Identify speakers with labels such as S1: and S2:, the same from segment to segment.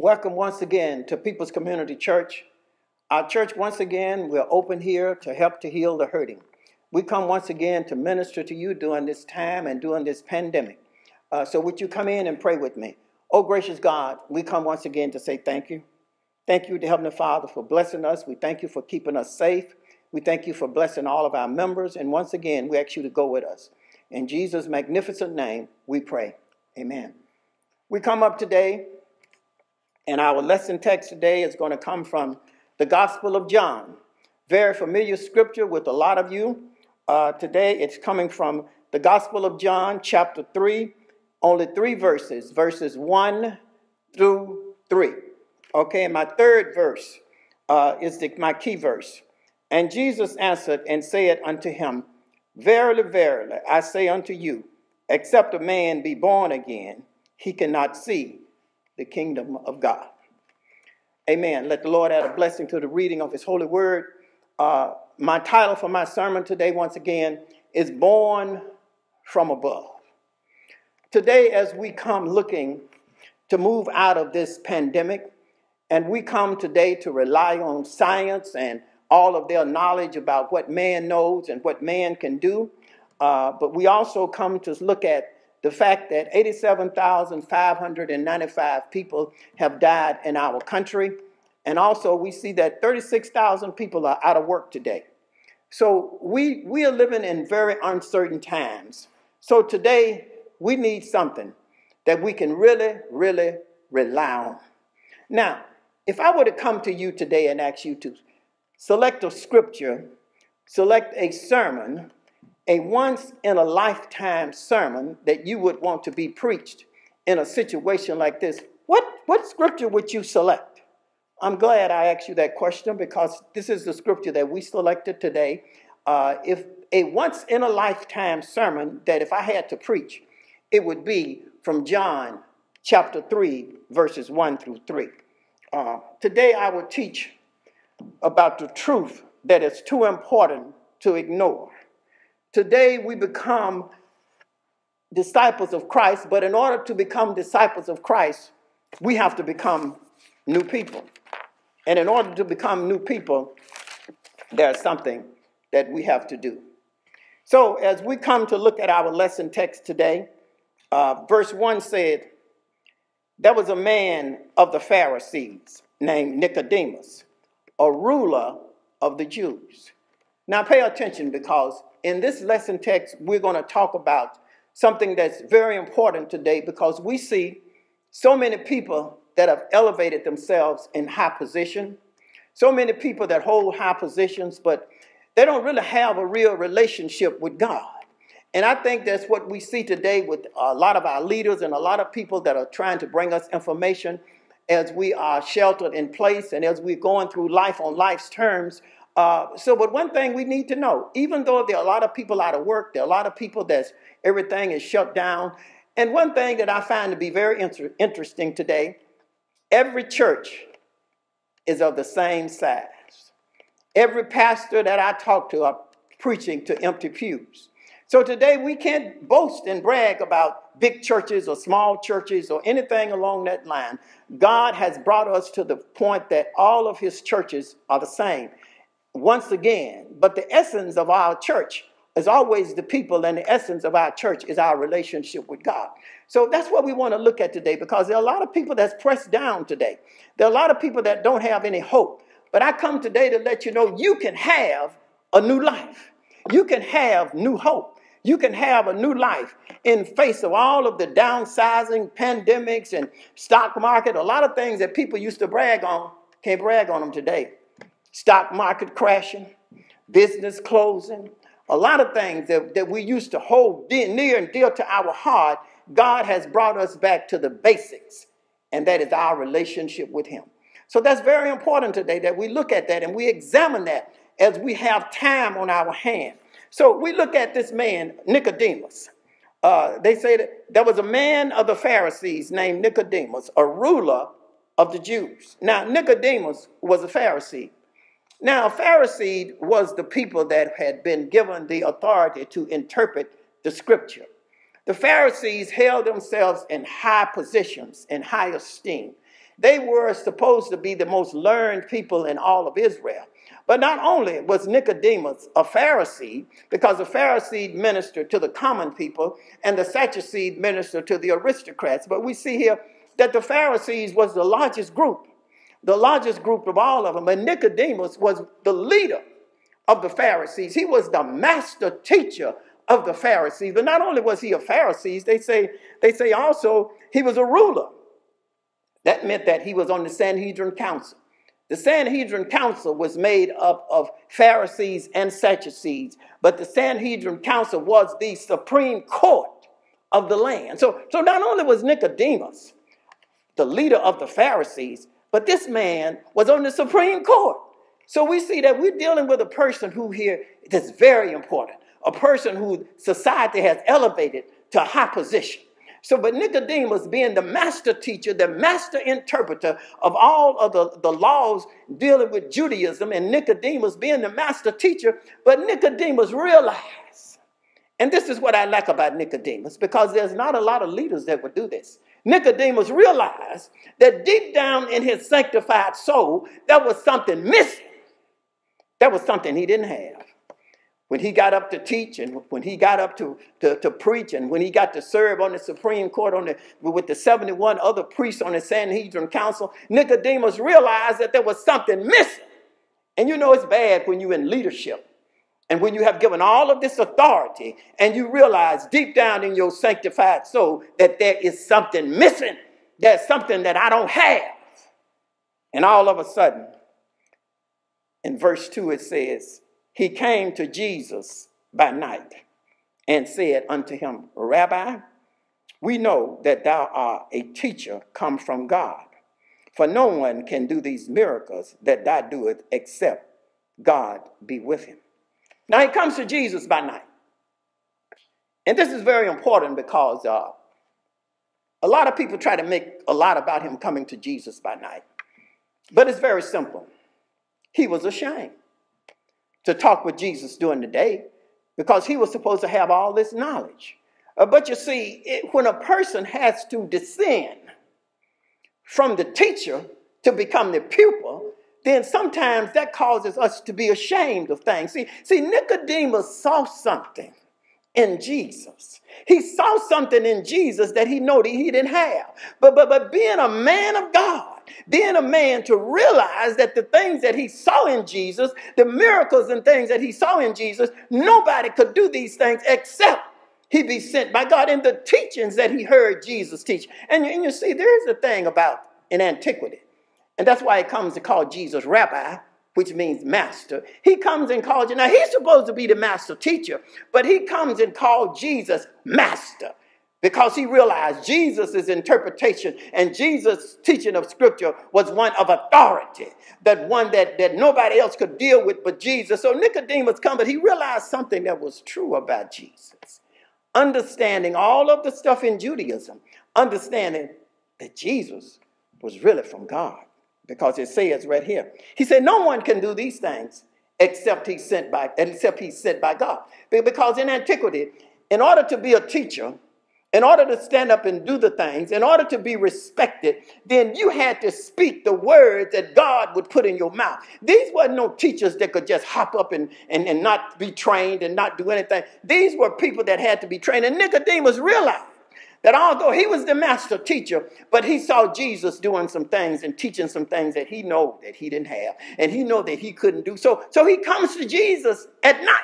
S1: Welcome once again to People's Community Church. Our church, once again, we're open here to help to heal the hurting. We come once again to minister to you during this time and during this pandemic. Uh, so, would you come in and pray with me? Oh, gracious God, we come once again to say thank you. Thank you to Heavenly Father for blessing us. We thank you for keeping us safe. We thank you for blessing all of our members. And once again, we ask you to go with us. In Jesus' magnificent name, we pray. Amen. We come up today and our lesson text today is going to come from the Gospel of John. Very familiar scripture with a lot of you. Uh, today it's coming from the Gospel of John, chapter 3, only three verses, verses 1 through 3. Okay, and my third verse uh, is the, my key verse. And Jesus answered and said unto him, Verily, verily, I say unto you, except a man be born again, he cannot see the kingdom of God. Amen. Let the Lord add a blessing to the reading of his holy word. Uh, my title for my sermon today, once again, is Born from Above. Today, as we come looking to move out of this pandemic, and we come today to rely on science and all of their knowledge about what man knows and what man can do, uh, but we also come to look at the fact that 87,595 people have died in our country. And also, we see that 36,000 people are out of work today. So, we, we are living in very uncertain times. So, today, we need something that we can really, really rely on. Now, if I were to come to you today and ask you to select a scripture, select a sermon a once in a lifetime sermon that you would want to be preached in a situation like this, what, what scripture would you select? I'm glad I asked you that question because this is the scripture that we selected today. Uh, if a once in a lifetime sermon that if I had to preach, it would be from John chapter 3, verses 1 through 3. Uh, today I will teach about the truth that is too important to ignore. Today we become disciples of Christ, but in order to become disciples of Christ, we have to become new people. And in order to become new people, there's something that we have to do. So, as we come to look at our lesson text today, uh, verse 1 said, There was a man of the Pharisees named Nicodemus, a ruler of the Jews. Now, pay attention because in this lesson text, we're going to talk about something that's very important today because we see so many people that have elevated themselves in high position, so many people that hold high positions, but they don't really have a real relationship with God. And I think that's what we see today with a lot of our leaders and a lot of people that are trying to bring us information as we are sheltered in place and as we're going through life on life's terms. Uh, so, but one thing we need to know, even though there are a lot of people out of work, there are a lot of people that's everything is shut down. And one thing that I find to be very inter- interesting today, every church is of the same size. Every pastor that I talk to are preaching to empty pews. So today we can't boast and brag about big churches or small churches or anything along that line. God has brought us to the point that all of his churches are the same once again. But the essence of our church is always the people, and the essence of our church is our relationship with God. So that's what we want to look at today because there are a lot of people that's pressed down today. There are a lot of people that don't have any hope. But I come today to let you know you can have a new life. You can have new hope. You can have a new life in face of all of the downsizing, pandemics, and stock market. A lot of things that people used to brag on, can't brag on them today stock market crashing, business closing, a lot of things that, that we used to hold dear, near and dear to our heart, God has brought us back to the basics, and that is our relationship with Him. So that's very important today that we look at that and we examine that as we have time on our hand. So we look at this man, Nicodemus. Uh, they say that there was a man of the Pharisees named Nicodemus, a ruler of the Jews. Now, Nicodemus was a Pharisee. Now, Pharisee was the people that had been given the authority to interpret the scripture. The Pharisees held themselves in high positions, in high esteem. They were supposed to be the most learned people in all of Israel. But not only was Nicodemus a Pharisee, because the Pharisee ministered to the common people and the Sadducee ministered to the aristocrats, but we see here that the Pharisees was the largest group, the largest group of all of them. And Nicodemus was the leader of the Pharisees. He was the master teacher of the Pharisees. But not only was he a Pharisee, they say, they say also he was a ruler. That meant that he was on the Sanhedrin Council. The Sanhedrin Council was made up of Pharisees and Sadducees, but the Sanhedrin Council was the supreme court of the land. So, so not only was Nicodemus the leader of the Pharisees, but this man was on the supreme court. So we see that we're dealing with a person who here is very important, a person who society has elevated to a high position. So, but Nicodemus, being the master teacher, the master interpreter of all of the, the laws dealing with Judaism, and Nicodemus being the master teacher, but Nicodemus realized, and this is what I like about Nicodemus, because there's not a lot of leaders that would do this. Nicodemus realized that deep down in his sanctified soul, there was something missing. There was something he didn't have when he got up to teach and when he got up to, to, to, preach and when he got to serve on the Supreme Court on the, with the 71 other priests on the Sanhedrin Council, Nicodemus realized that there was something missing. And you know it's bad when you're in leadership and when you have given all of this authority and you realize deep down in your sanctified soul that there is something missing. There's something that I don't have. And all of a sudden, in verse 2, it says, he came to Jesus by night and said unto him, Rabbi, we know that thou art a teacher come from God. For no one can do these miracles that thou doest except God be with him. Now he comes to Jesus by night. And this is very important because uh, a lot of people try to make a lot about him coming to Jesus by night. But it's very simple. He was ashamed to talk with Jesus during the day because he was supposed to have all this knowledge. Uh, but you see, it, when a person has to descend from the teacher to become the pupil, then sometimes that causes us to be ashamed of things. See, see Nicodemus saw something in Jesus. He saw something in Jesus that he knew that he didn't have. But, but, but being a man of God, being a man to realize that the things that he saw in Jesus, the miracles and things that he saw in Jesus, nobody could do these things except he be sent by God in the teachings that he heard Jesus teach. And, and you see, there is a thing about in antiquity, and that's why he comes to call Jesus rabbi, which means master. He comes and calls you. Now, he's supposed to be the master teacher, but he comes and calls Jesus master because he realized Jesus' interpretation and Jesus' teaching of scripture was one of authority, that one that, that nobody else could deal with but Jesus. So Nicodemus come, but he realized something that was true about Jesus. Understanding all of the stuff in Judaism, understanding that Jesus was really from God. Because it says right here. He said, No one can do these things except he's sent by except he's sent by God. Because in antiquity, in order to be a teacher, in order to stand up and do the things, in order to be respected, then you had to speak the words that God would put in your mouth. These weren't no teachers that could just hop up and, and, and not be trained and not do anything. These were people that had to be trained. And Nicodemus realized that although he was the master teacher, but he saw Jesus doing some things and teaching some things that he know that he didn't have. And he know that he couldn't do. So, so he comes to Jesus at night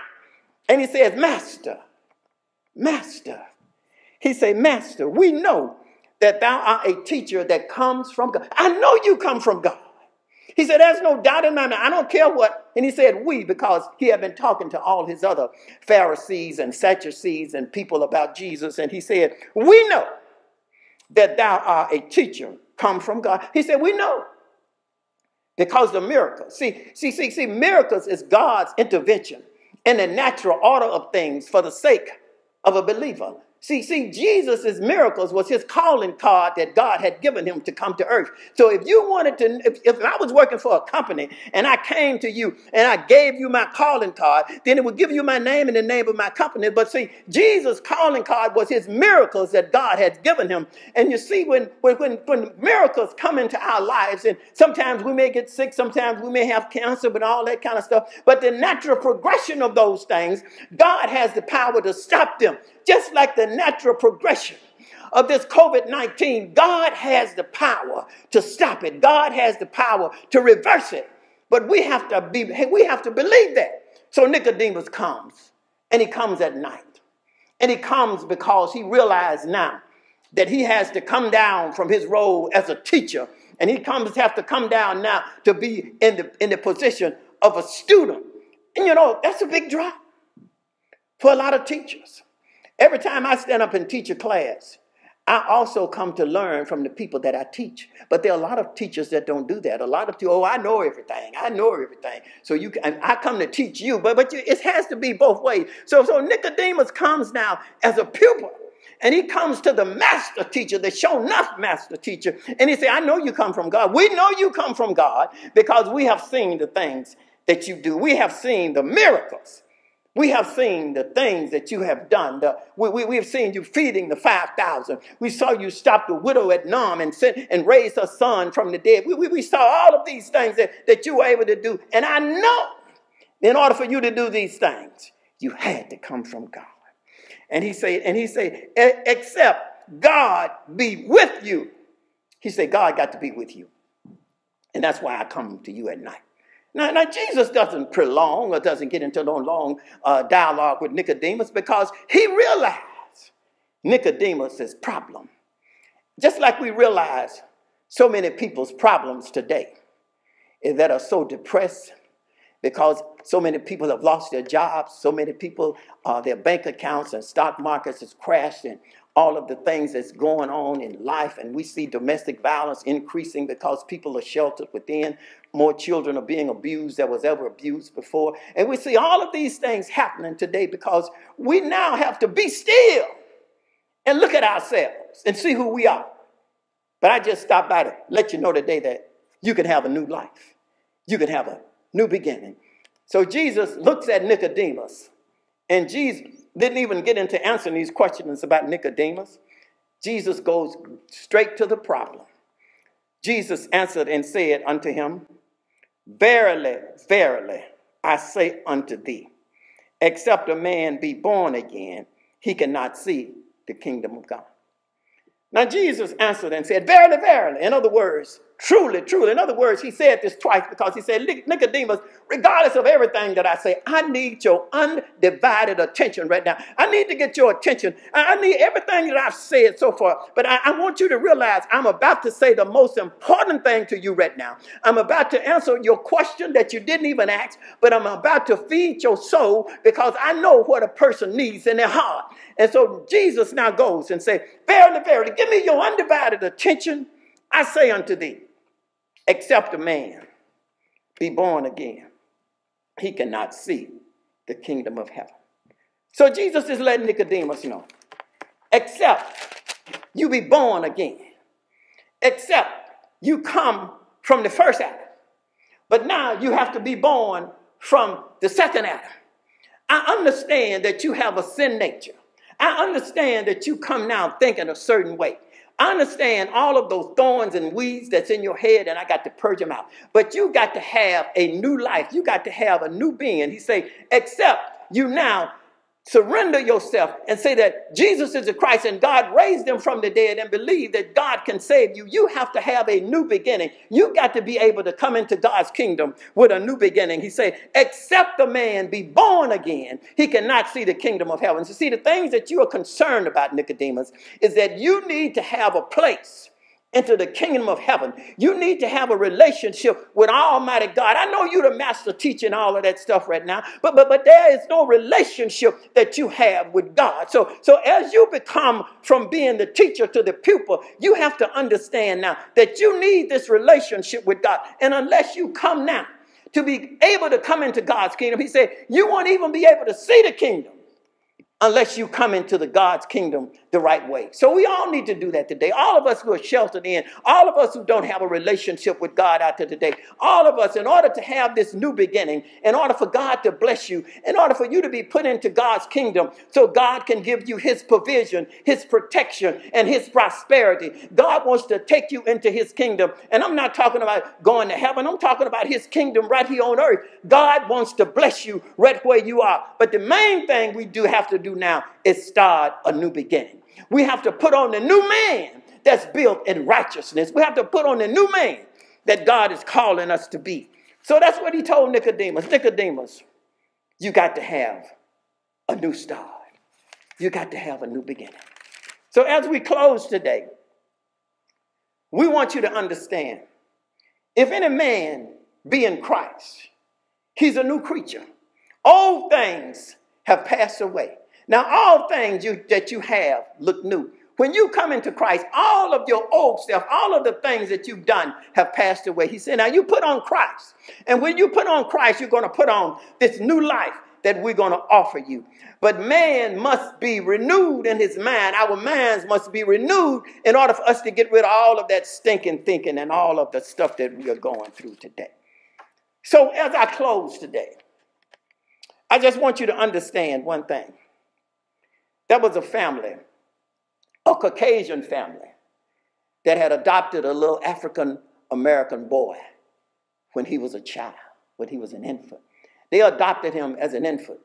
S1: and he says, Master, Master. He say, Master, we know that thou art a teacher that comes from God. I know you come from God. He said, There's no doubt in my mind. I don't care what. And he said, We, because he had been talking to all his other Pharisees and Sadducees and people about Jesus. And he said, We know that thou art a teacher come from God. He said, We know. Because the miracles. See, see, see, see, miracles is God's intervention in the natural order of things for the sake of a believer. See, see, Jesus' miracles was his calling card that God had given him to come to earth. So if you wanted to, if, if I was working for a company and I came to you and I gave you my calling card, then it would give you my name and the name of my company. But see, Jesus' calling card was his miracles that God had given him. And you see, when, when, when, when miracles come into our lives, and sometimes we may get sick, sometimes we may have cancer, but all that kind of stuff. But the natural progression of those things, God has the power to stop them just like the natural progression of this COVID 19, God has the power to stop it. God has the power to reverse it. But we have to be, we have to believe that. So Nicodemus comes, and he comes at night. And he comes because he realized now that he has to come down from his role as a teacher. And he comes have to come down now to be in the, in the position of a student. And you know, that's a big drop for a lot of teachers. Every time I stand up and teach a class, I also come to learn from the people that I teach. But there are a lot of teachers that don't do that. A lot of people, oh, I know everything. I know everything. So you, can, I come to teach you, but but you, it has to be both ways. So so Nicodemus comes now as a pupil. And he comes to the master teacher, the show enough master teacher, and he said, I know you come from God. We know you come from God because we have seen the things that you do. We have seen the miracles we have seen the things that you have done. The, we, we, we, have seen you feeding the 5,000. We saw you stop the widow at Nain and, and raise her son from the dead. We, we, we saw all of these things that, that you were able to do. And I know in order for you to do these things, you had to come from God. And he said, and he said, except God be with you. He said, God got to be with you. And that's why I come to you at night. Now, now, Jesus doesn't prolong or doesn't get into no long uh, dialogue with Nicodemus because he realized Nicodemus' problem. Just like we realize so many people's problems today that are so depressed because so many people have lost their jobs, so many people, uh, their bank accounts and stock markets has crashed, and all of the things that's going on in life. And we see domestic violence increasing because people are sheltered within. More children are being abused than was ever abused before. And we see all of these things happening today because we now have to be still and look at ourselves and see who we are. But I just stopped by to let you know today that you can have a new life. You can have a new beginning. So Jesus looks at Nicodemus, and Jesus didn't even get into answering these questions about Nicodemus. Jesus goes straight to the problem. Jesus answered and said unto him, Verily, verily, I say unto thee, except a man be born again, he cannot see the kingdom of God. Now Jesus answered and said, Verily, verily. In other words, Truly, truly. In other words, he said this twice because he said, Nicodemus, regardless of everything that I say, I need your undivided attention right now. I need to get your attention. I need everything that I've said so far. But I, I want you to realize I'm about to say the most important thing to you right now. I'm about to answer your question that you didn't even ask, but I'm about to feed your soul because I know what a person needs in their heart. And so Jesus now goes and says, Verily, verily, give me your undivided attention. I say unto thee, except a man be born again, he cannot see the kingdom of heaven. So Jesus is letting Nicodemus know, except you be born again, except you come from the first Adam. But now you have to be born from the second Adam. I understand that you have a sin nature. I understand that you come now thinking a certain way. I understand all of those thorns and weeds that's in your head, and I got to purge them out. But you got to have a new life. You got to have a new being. He say, except you now surrender yourself and say that Jesus is the Christ and God raised him from the dead and believe that God can save you, you have to have a new beginning. You got to be able to come into God's kingdom with a new beginning. He said, except the man be born again, he cannot see the kingdom of heaven. So see, the things that you are concerned about, Nicodemus, is that you need to have a place into the kingdom of heaven. You need to have a relationship with Almighty God. I know you're the master teaching all of that stuff right now, but but but there is no relationship that you have with God. So so as you become from being the teacher to the pupil, you have to understand now that you need this relationship with God. And unless you come now to be able to come into God's kingdom, he said, you won't even be able to see the kingdom unless you come into the God's kingdom the right way. So we all need to do that today. All of us who are sheltered in, all of us who don't have a relationship with God out there today, all of us, in order to have this new beginning, in order for God to bless you, in order for you to be put into God's kingdom, so God can give you his provision, his protection, and his prosperity. God wants to take you into his kingdom. And I'm not talking about going to heaven, I'm talking about his kingdom right here on earth. God wants to bless you right where you are. But the main thing we do have to do now is start a new beginning. We have to put on the new man that's built in righteousness. We have to put on the new man that God is calling us to be. So that's what he told Nicodemus. Nicodemus, you got to have a new start. You got to have a new beginning. So as we close today, we want you to understand if any man be in Christ, he's a new creature. Old things have passed away. Now, all things you, that you have look new. When you come into Christ, all of your old stuff, all of the things that you've done have passed away. He said, Now you put on Christ. And when you put on Christ, you're going to put on this new life that we're going to offer you. But man must be renewed in his mind. Our minds must be renewed in order for us to get rid of all of that stinking thinking and all of the stuff that we are going through today. So, as I close today, I just want you to understand one thing. There was a family, a Caucasian family, that had adopted a little African American boy when he was a child, when he was an infant. They adopted him as an infant.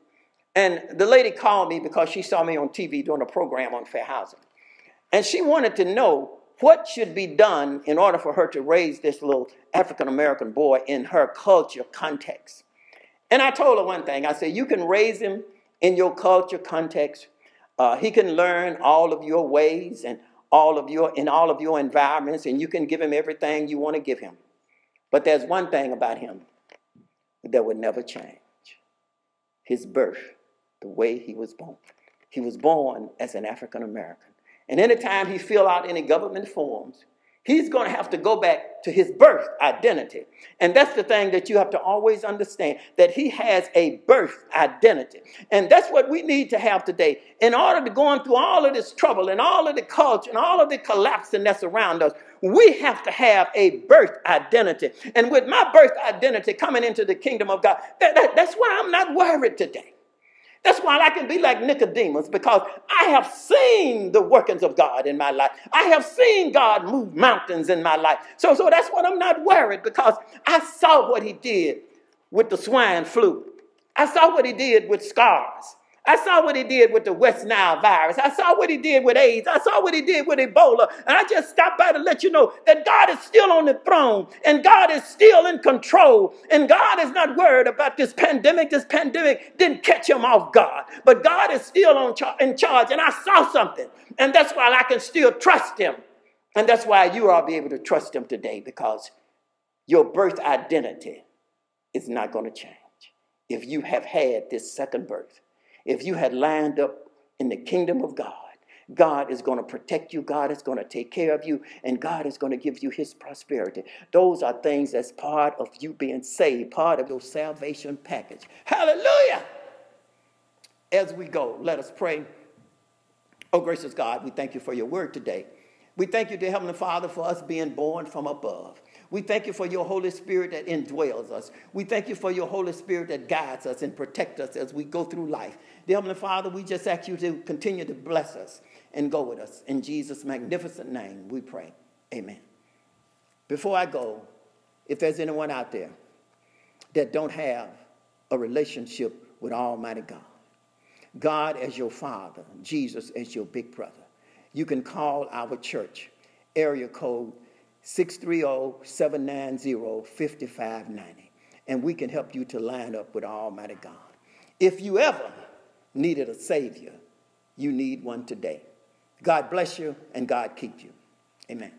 S1: And the lady called me because she saw me on TV doing a program on fair housing. And she wanted to know what should be done in order for her to raise this little African American boy in her culture context. And I told her one thing I said, You can raise him in your culture context. Uh, he can learn all of your ways and all of your in all of your environments, and you can give him everything you want to give him. But there's one thing about him that would never change his birth, the way he was born. He was born as an African American. And anytime he fill out any government forms, he's going to have to go back to his birth identity. And that's the thing that you have to always understand that he has a birth identity. And that's what we need to have today. In order to go on through all of this trouble and all of the culture and all of the collapsing that's around us, we have to have a birth identity. And with my birth identity coming into the kingdom of God, that, that, that's why I'm not worried today. That's why I can be like Nicodemus because I have seen the workings of God in my life. I have seen God move mountains in my life. So, so that's what I'm not worried because I saw what he did with the swine flu. I saw what he did with SARS. I saw what he did with the West Nile virus. I saw what he did with AIDS. I saw what he did with Ebola. And I just stopped by to let you know that God is still on the throne and God is still in control. And God is not worried about this pandemic. This pandemic didn't catch him off guard. But God is still on char- in charge. And I saw something. And that's why I can still trust him. And that's why you all be able to trust him today because your birth identity is not going to change if you have had this second birth if you had lined up in the kingdom of God, God is going to protect you. God is going to take care of you. And God is going to give you his prosperity. Those are things that's part of you being saved, part of your salvation package. Hallelujah. As we go, let us pray. Oh, gracious God, we thank you for your word today. We thank you, dear Heavenly Father, for us being born from above. We thank you for your Holy Spirit that indwells us. We thank you for your Holy Spirit that guides us and protects us as we go through life. Dear Heavenly Father, we just ask you to continue to bless us and go with us. In Jesus' magnificent name, we pray. Amen. Before I go, if there's anyone out there that don't have a relationship with Almighty God, God as your father, Jesus as your big brother, you can call our church, area code 630-790-5590. And we can help you to line up with Almighty God. If you ever needed a Savior, you need one today. God bless you and God keep you. Amen.